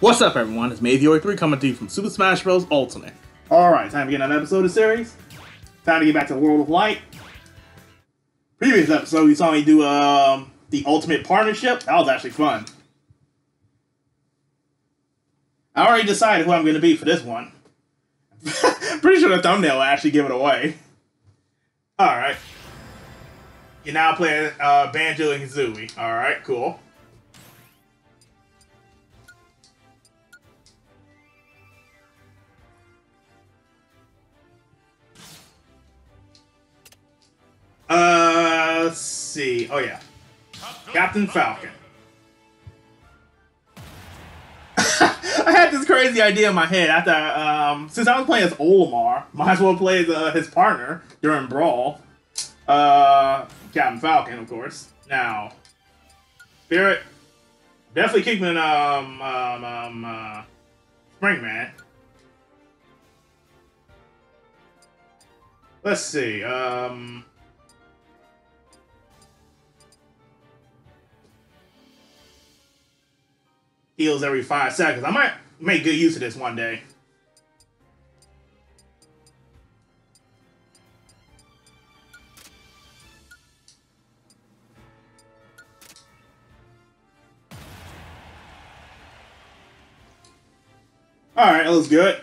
What's up, everyone? It's Maveo83 coming to you from Super Smash Bros. Ultimate. Alright, time to get another episode of the series. Time to get back to the World of Light. Previous episode, you saw me do um, the Ultimate Partnership. That was actually fun. I already decided who I'm going to be for this one. Pretty sure the thumbnail will actually give it away. Alright. You're now playing uh, Banjo and Kazooie. Alright, cool. Uh, let's see. Oh yeah, Captain Falcon. I had this crazy idea in my head after, um, since I was playing as Olimar, might as well play as uh, his partner during Brawl. Uh, Captain Falcon, of course. Now, Spirit, definitely keeping um um um uh, Springman. Let's see. Um. Heals every five seconds. I might make good use of this one day. Alright, that looks good.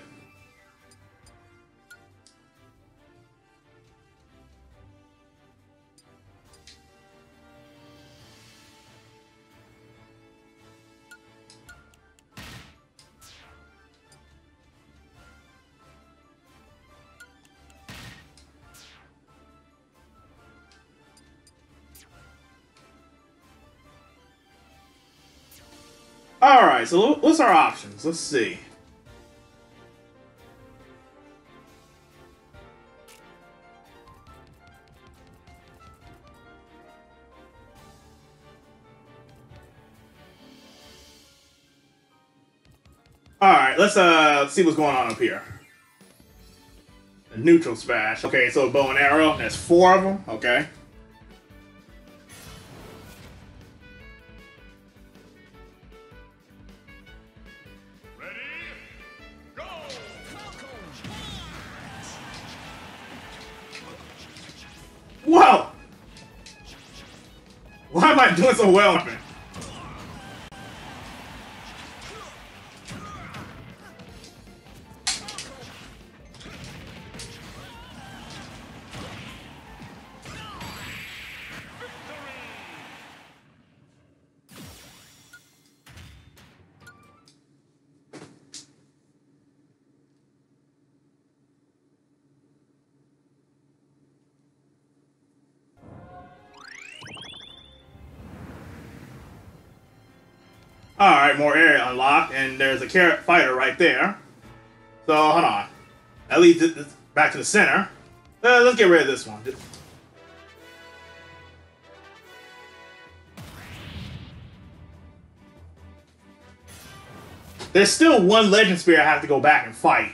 Alright, so what's our options? Let's see. Alright, let's uh see what's going on up here. A neutral smash. Okay, so bow and arrow. That's four of them. Okay. Whoa! Why am I doing so well, man? Alright, more area unlocked, and there's a carrot fighter right there. So, hold on. That leads back to the center. Uh, let's get rid of this one. There's still one Legend Spirit I have to go back and fight.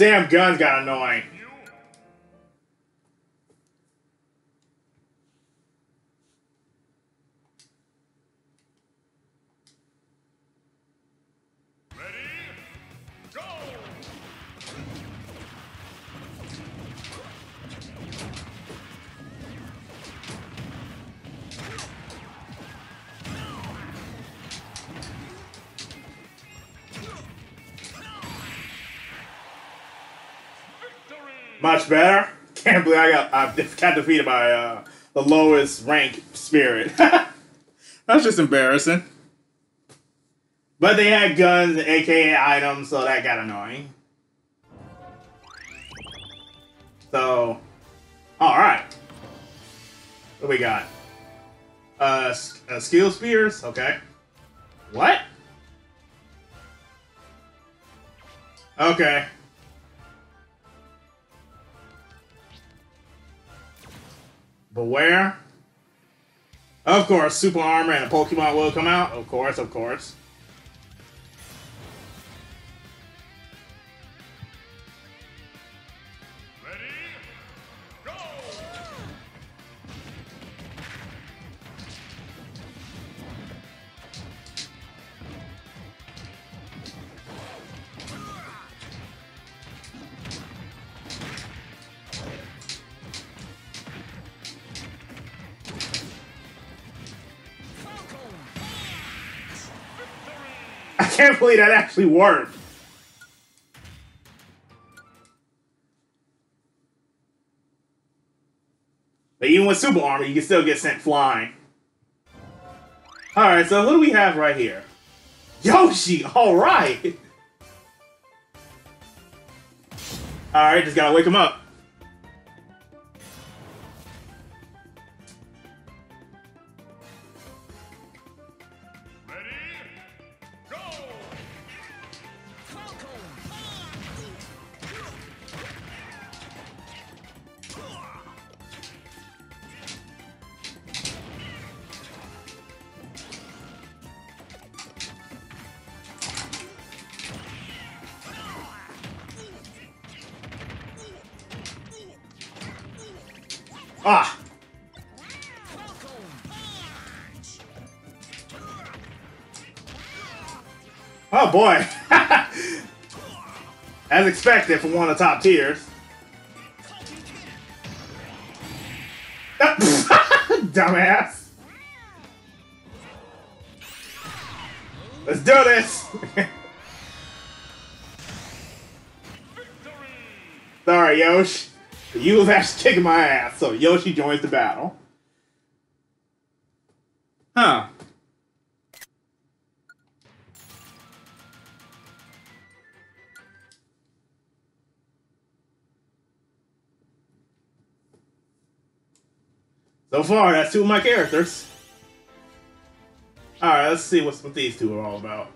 Damn guns got annoying. Much better. Can't believe I got I got defeated by uh, the lowest rank spirit. That's just embarrassing. But they had guns and AKA items, so that got annoying. So, all right. What we got? Uh, uh, skill spears. Okay. What? Okay. Beware. Of course, Super Armor and a Pokemon will come out. Of course, of course. Can't believe that actually worked. But even with super armor, you can still get sent flying. Alright, so who do we have right here? Yoshi! Alright! Alright, just gotta wake him up. Boy! As expected from one of the top tiers. Dumbass! Let's do this! Sorry, Yosh. You was actually kicking my ass, so Yoshi joins the battle. Huh. So far, that's two of my characters. Alright, let's see what's, what these two are all about.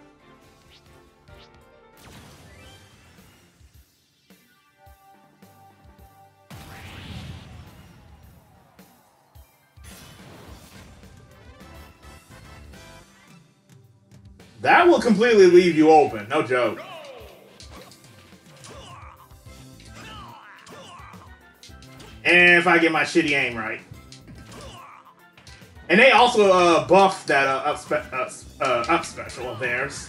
That will completely leave you open, no joke. And if I get my shitty aim right. And they also uh, buff that uh, up, spe uh, uh, up special of theirs.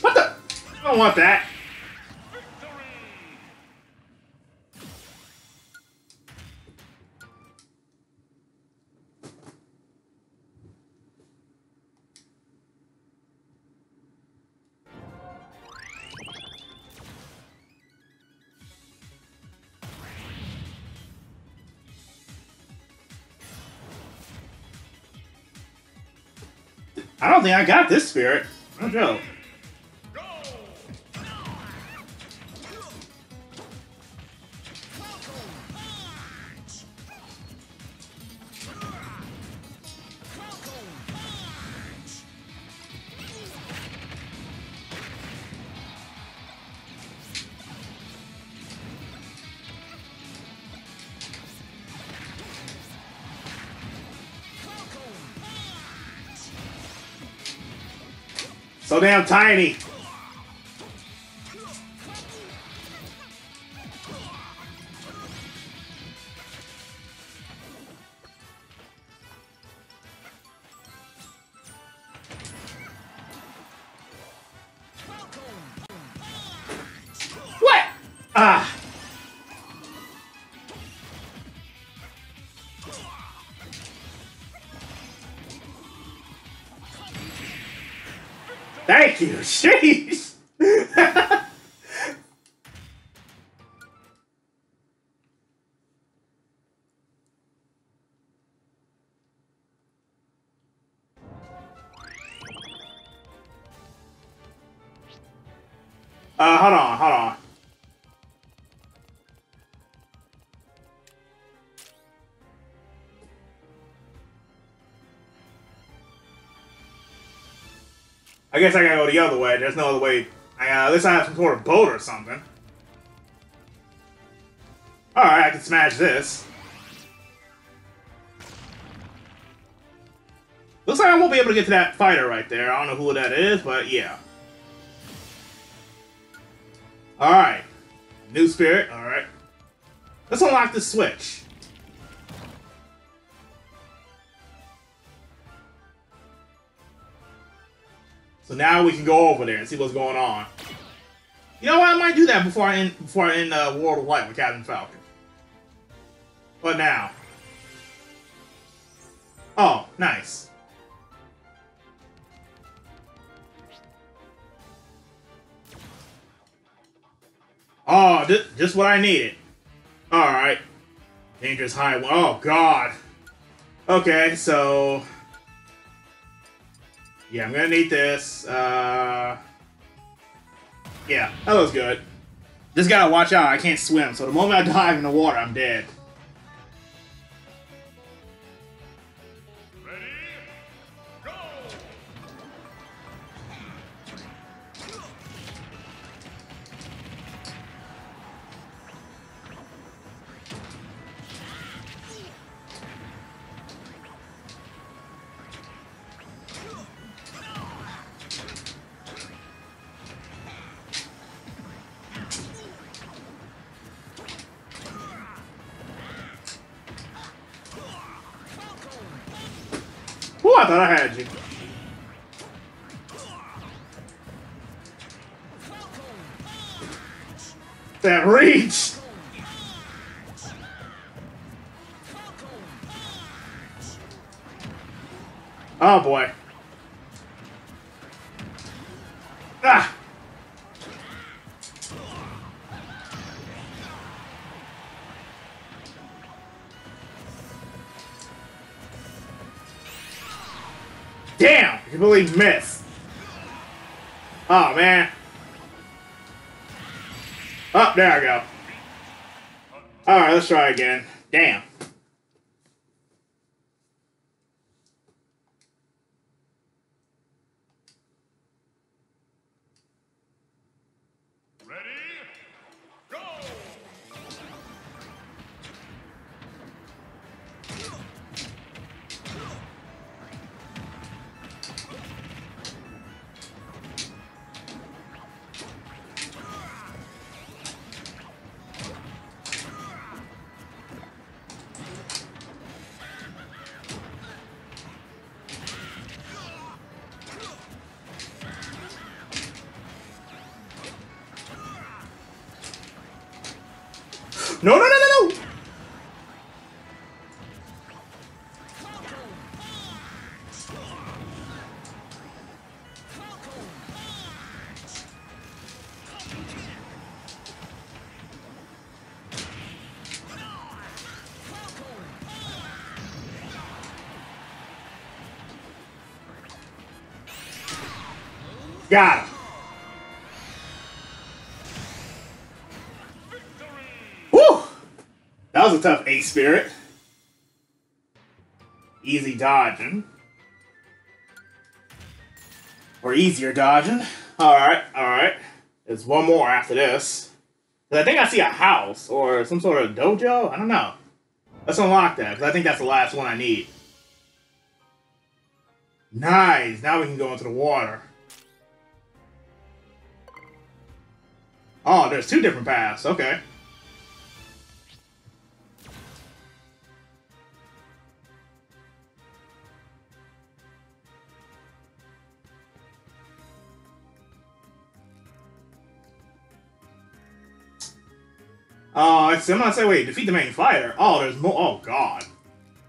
What the? I don't want that. I got this spirit. No joke. So damn tiny. Thank you. Jeez. I guess I gotta go the other way. There's no other way. I, uh, at least I have some sort of boat or something. Alright, I can smash this. Looks like I won't be able to get to that fighter right there. I don't know who that is, but yeah. Alright. New spirit, alright. Let's unlock the switch. Now we can go over there and see what's going on. You know what? I might do that before I end before I end uh, World of Light with Captain Falcon. But now. Oh, nice. Oh, just, what I needed. Alright. Dangerous high. Oh, God. Okay, so... Yeah, I'm gonna need this. Uh... Yeah, that looks good. Just gotta watch out, I can't swim, so the moment I dive in the water, I'm dead. Damn! I completely missed. Oh man. Oh, there I go. Alright, let's try again. Damn. Got him. Whew! That was a tough eight spirit. Easy dodging. Or easier dodging. Alright, alright. There's one more after this. 'Cause I think I see a house or some sort of dojo. I don't know. Let's unlock that, because I think that's the last one I need. Nice! Now we can go into the water. Oh, there's two different paths. Okay. Uh, oh, see. I'm not saying wait, defeat the main fighter. Oh, there's more. Oh god.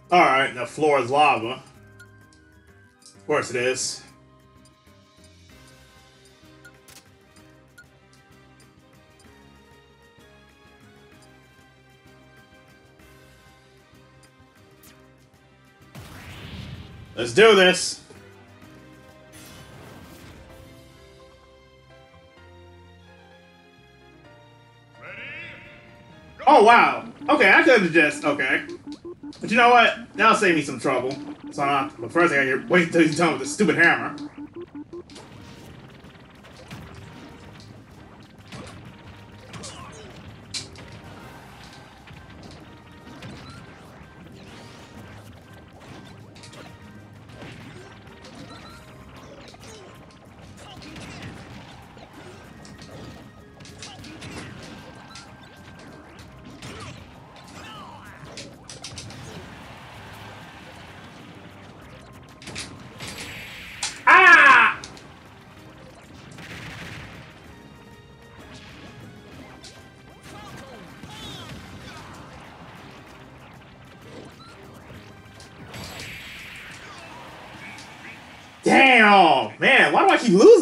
All right, the floor is lava. Of course it is. Let's do this. Ready? Oh wow. Okay, I could have just okay. But you know what? That'll save me some trouble. So uh, but first I gotta wait until he's done with the stupid hammer.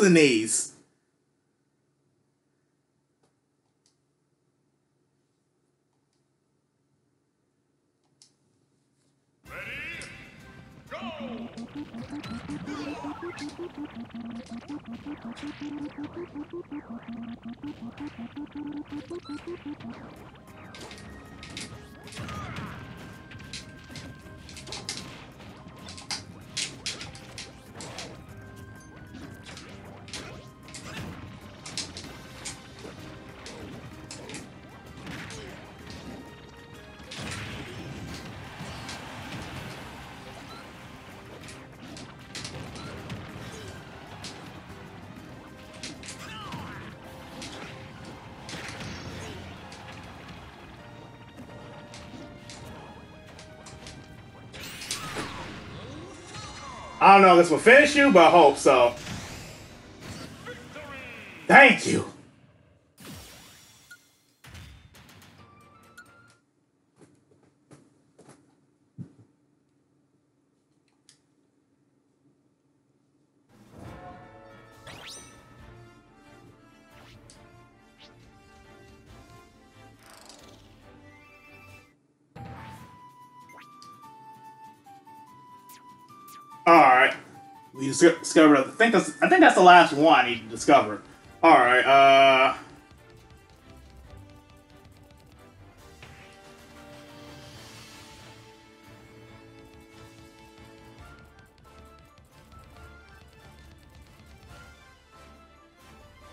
Losing these? I don't know if this will finish you, but I hope so. Thank you. Discovered. I think that's. I think that's the last one he discovered. All right. Uh.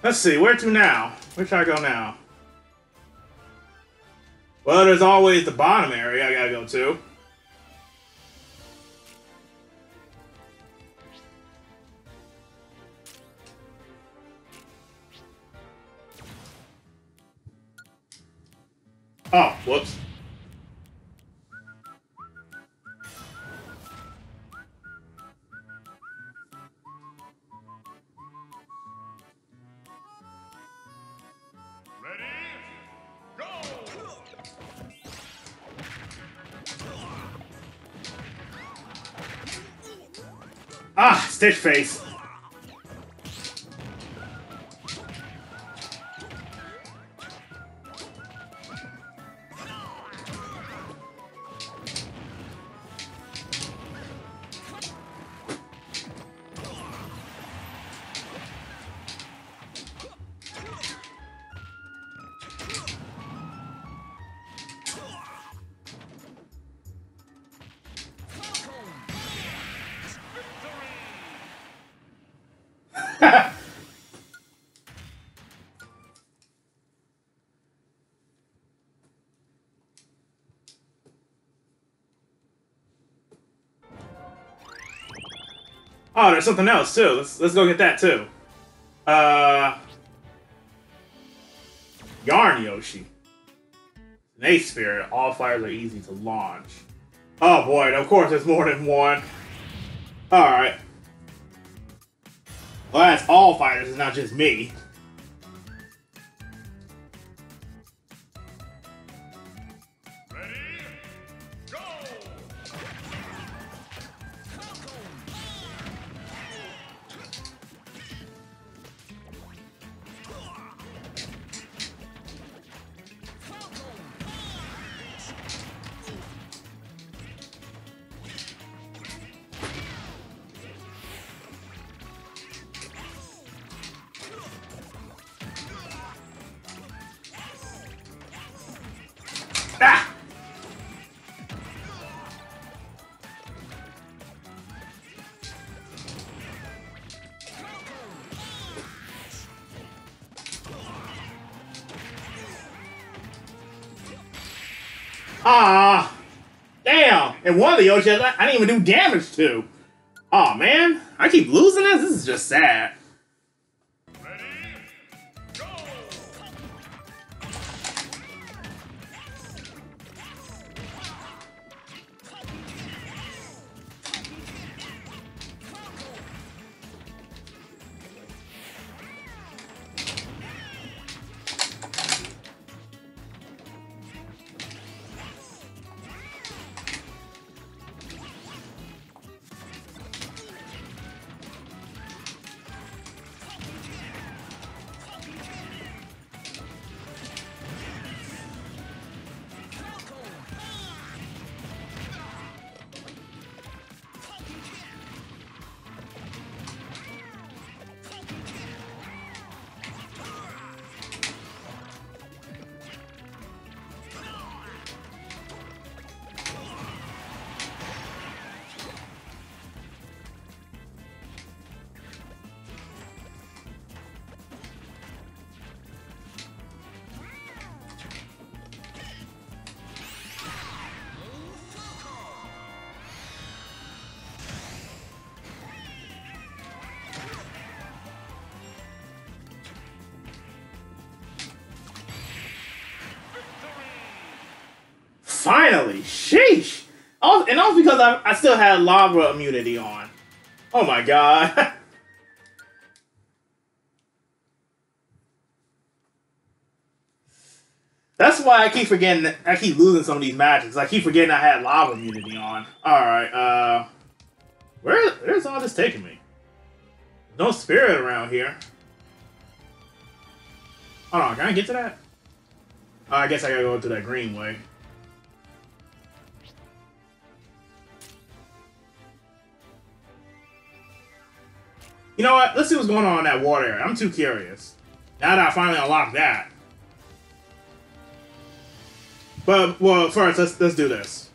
Let's see. Where to now? Where should I go now? Well, there's always the bottom area I gotta go to. Stitch Face. Oh, there's something else too. Let's let's go get that too. Uh. Yarn Yoshi. Snake Spirit. All fires are easy to launch. Oh boy, of course there's more than one. Alright. Well, that's all fighters, it's not just me. Ah! Damn! And one of the Yoshis I, didn't even do damage to. Oh man, I keep losing this. This is just sad. Finally! Sheesh! Also, and also because I, I still had lava immunity on. Oh my god. That's why I keep forgetting. I keep losing some of these matches. I keep forgetting I had lava immunity on. Alright, uh. Where, where's all this taking me? No spirit around here. Hold on, can I get to that? Oh, I guess I gotta go to that green way. You know what? Let's see what's going on in that water area. I'm too curious. Now that I finally unlocked that. But well, first let's let's do this.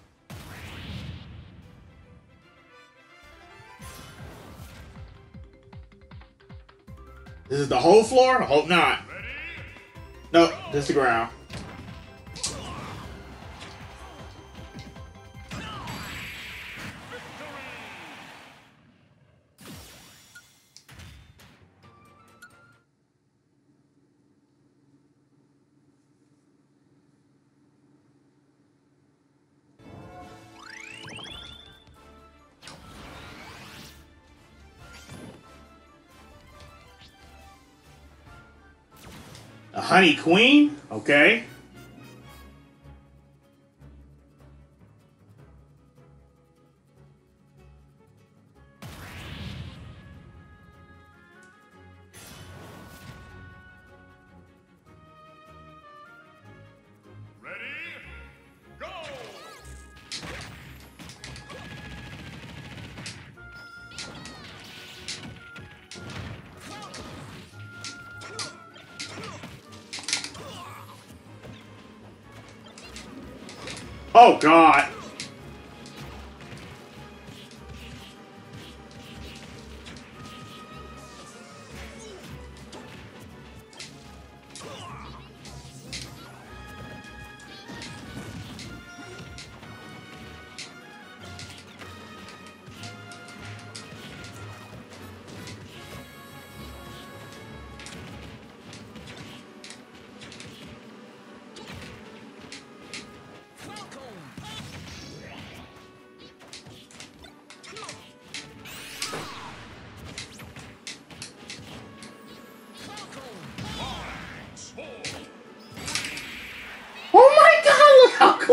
This is the whole floor? I hope not. Nope, is the ground. A honey queen? Okay. Oh god.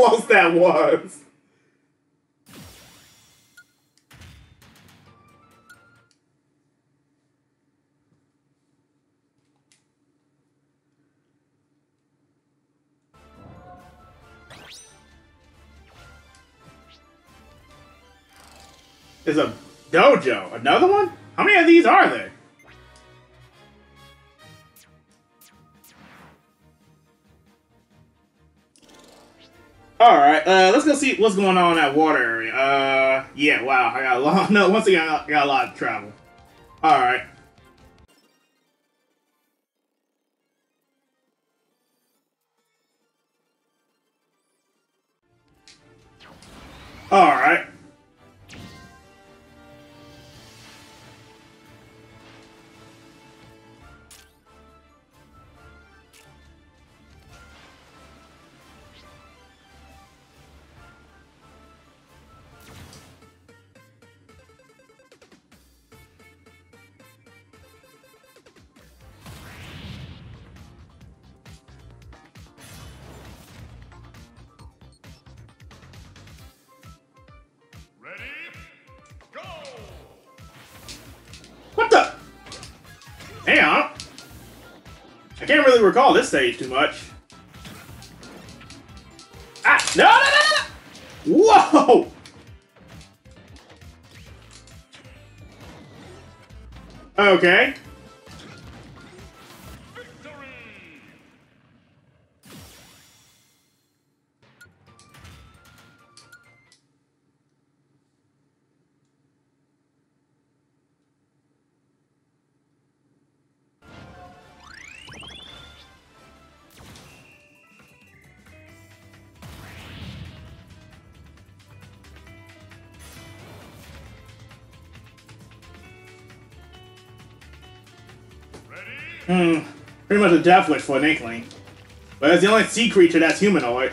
Close that was. Is a dojo another one? How many of these are there? Uh, let's go see what's going on in that water area. Uh, yeah, wow, I got a lot. No, once again, I got a lot of travel. All right. I can't really recall this stage too much. Ah! No, no, no, no! Whoa! Okay. Pretty much a death wish for an inkling. But it's the only sea creature that's humanoid.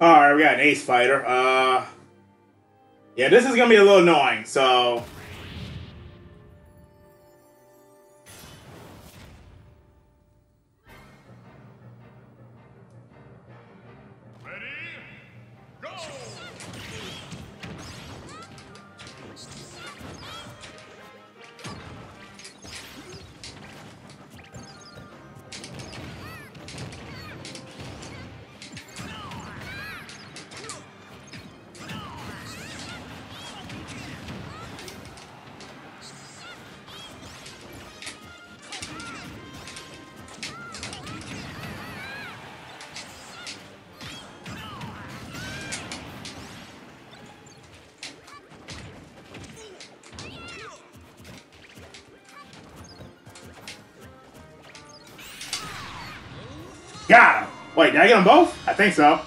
Alright, we got an ace fighter. Uh. Yeah, this is gonna be a little annoying, so. Got him! Wait, did I get them both? I think so.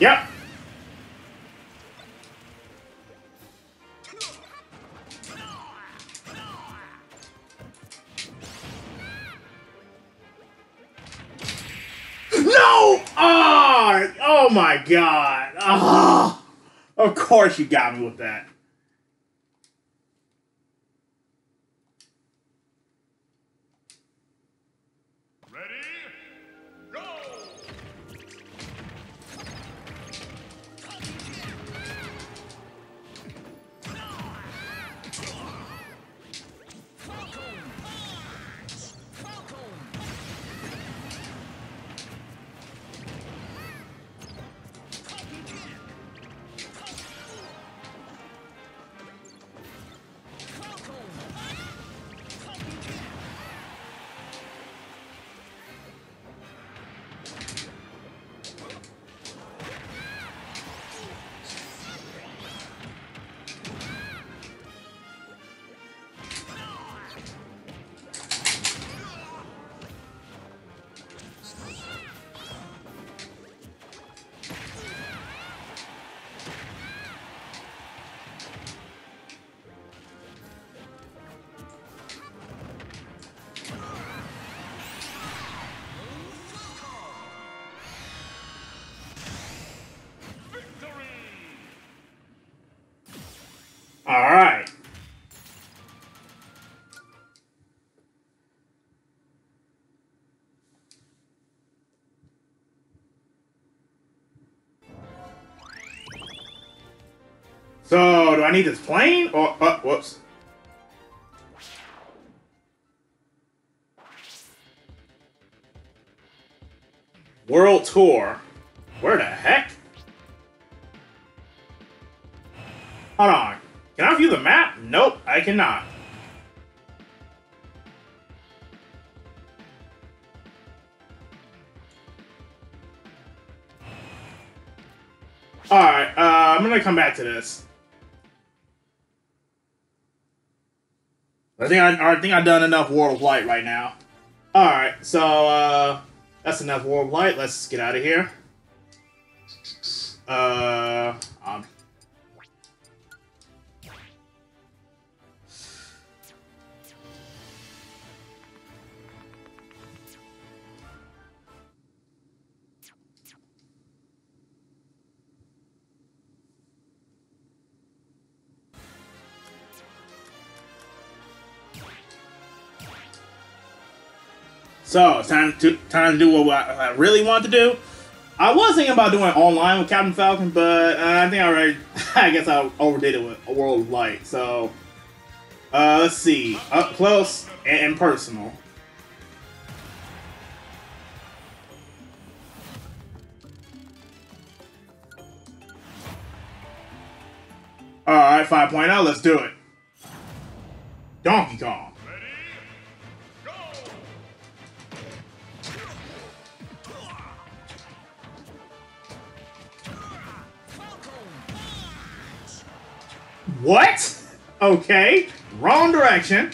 Yep. No! Oh, oh my god. Oh, of course you got me with that. So, do I need this plane? Or, uh, whoops. World Tour. Where the heck? Hold on. Can I view the map? Nope, I cannot. Alright, uh, I'm gonna come back to this. Think I, I think I've done enough World of Light right now. Alright, so uh that's enough World of Light. Let's get out of here. Uh So it's time to time to do what I, I really want to do. I was thinking about doing online with Captain Falcon, but uh, I think I already. I guess I overdid it with World of Light. So uh, let's see, up close and, and personal. All right, 5.0. Let's do it. Donkey Kong. Okay, wrong direction.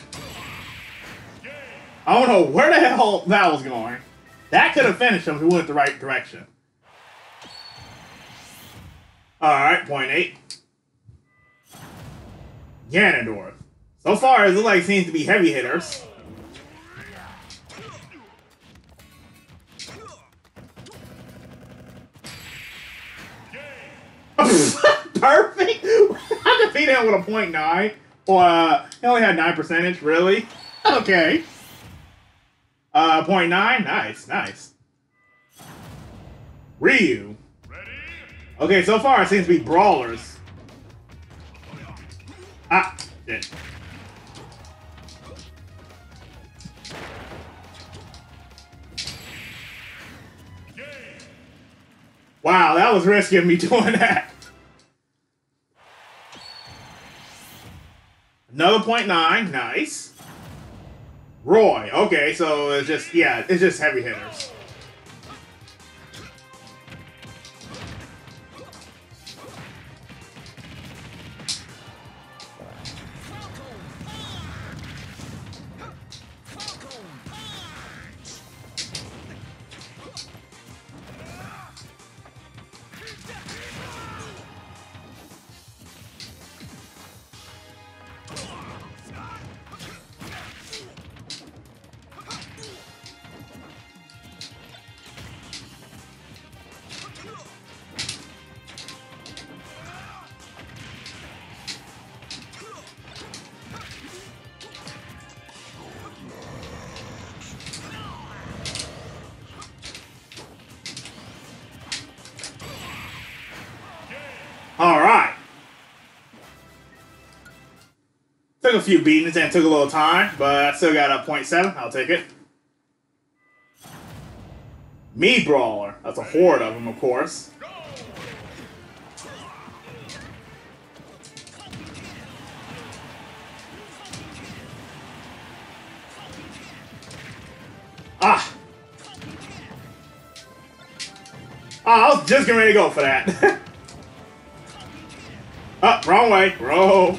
I don't know where the hell that was going. That could have finished him if he went the right direction. Alright, point eight. Ganondorf. So far, it looks like seems to be heavy hitters. Perfect! I defeated him with a point nine. Or, uh, he only had 9 percentage, really? Okay. Uh, point nine? Nice, nice. Ryu. Okay, so far it seems to be brawlers. Ah, shit. Wow, that was risky of me doing that. Another point nine, nice. Roy, okay, so it's just yeah, it's just heavy hitters. Took a few beatings and took a little time, but I still got a point .7. I'll take it. Mii Brawler. That's a horde of them, of course. Ah. Ah, I was just getting ready to go for that. Up, wrong way. Roll.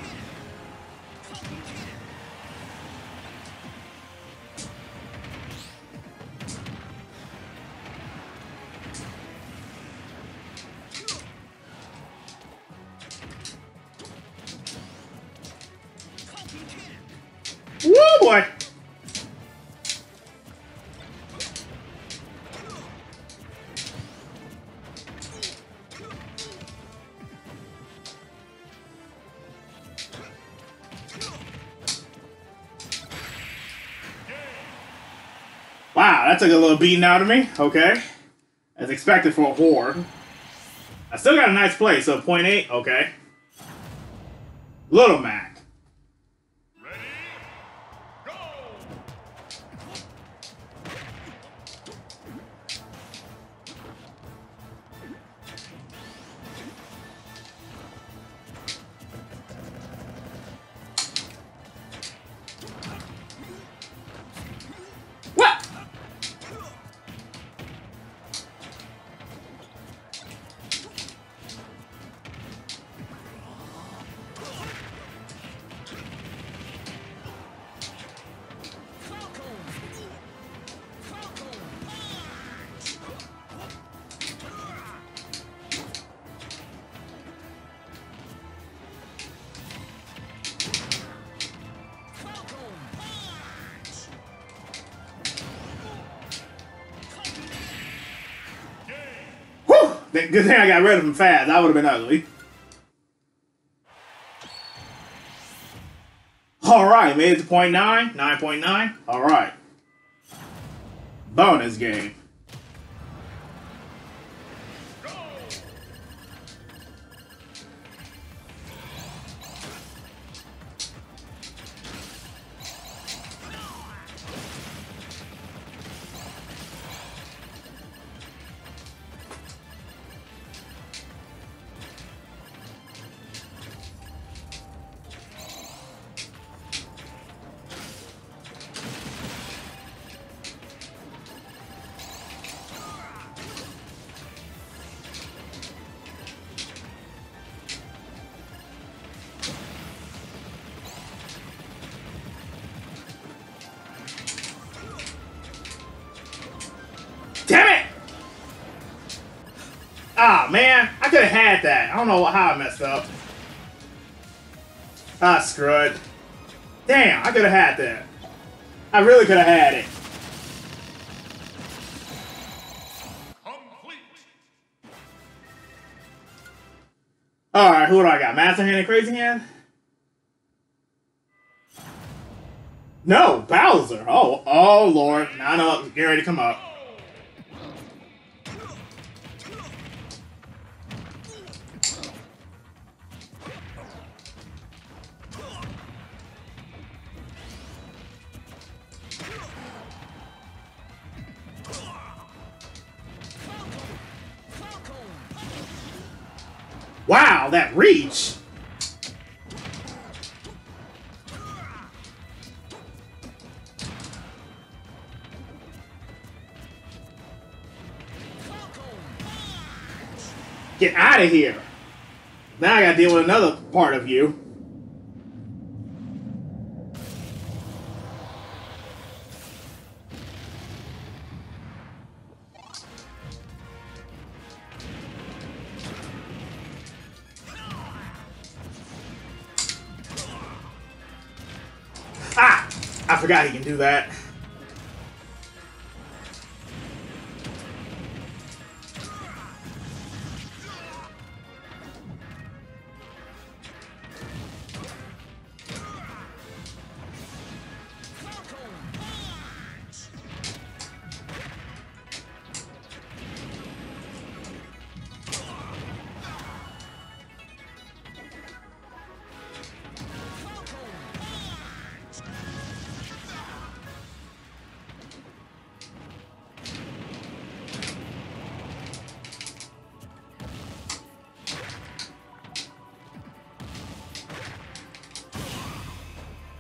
Wow, that took a little beating out of me. Okay. As expected for a horde. I still got a nice play, so point 0.8, okay. Little Mac. Good thing I got rid of him fast. That would have been ugly. Alright, made it to point nine. 9.9. Alright. Bonus game. Don't know how I messed up. Ah, screw it. Damn, I could have had that. I really could have had it. Alright, who do I got? Master Hand and Crazy Hand? No, Bowser. Oh, oh lord. I know. Get ready to come up. Wow, that reach! Get out of here! Now I gotta deal with another part of you. Forgot he can do that.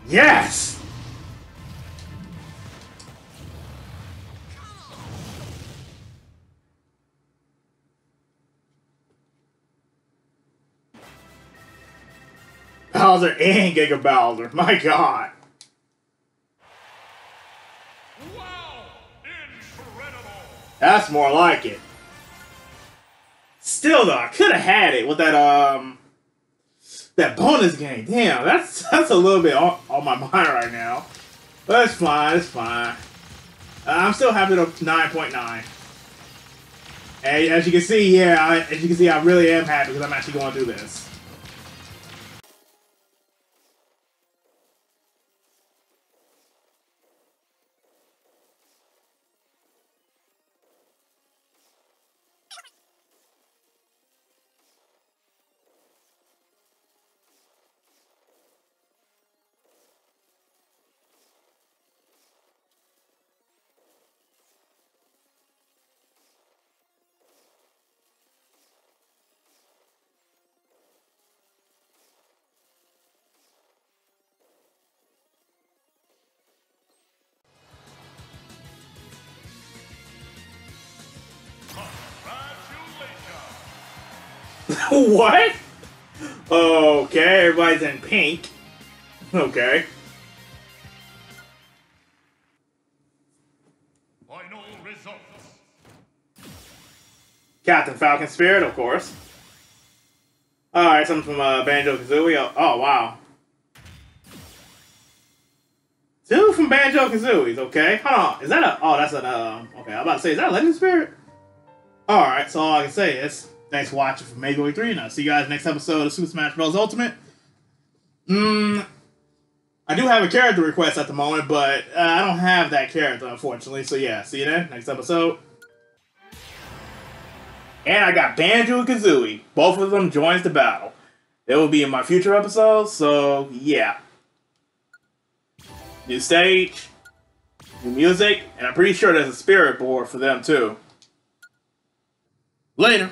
Yes! Bowser and Giga Bowser. My god. That's more like it. Still though, I could have had it with that um that bonus game. Damn, that's that's a little bit on, on my mind right now. But it's fine, it's fine. Uh, I'm still happy to 9.9. And as you can see, yeah, I, as you can see, I really am happy because I'm actually going through this. what? Okay, everybody's in pink. Okay. Final results. Captain Falcon Spirit, of course. Alright, something from uh, Banjo Kazooie. Oh, oh, wow. Two from Banjo Kazooie's, okay. Hold on. Is that a. Oh, that's an. Uh, okay, I'm about to say, is that a Legend Spirit? Alright, so all I can say is thanks for watching for Maveo83, and I'll see you guys next episode of Super Smash Bros. Ultimate. Mmm. I do have a character request at the moment, but uh, I don't have that character, unfortunately. So yeah, see you then, next episode. And I got Banjo and Kazooie. Both of them joins the battle. They will be in my future episodes, so yeah. New stage, new music, and I'm pretty sure there's a spirit board for them too. Later.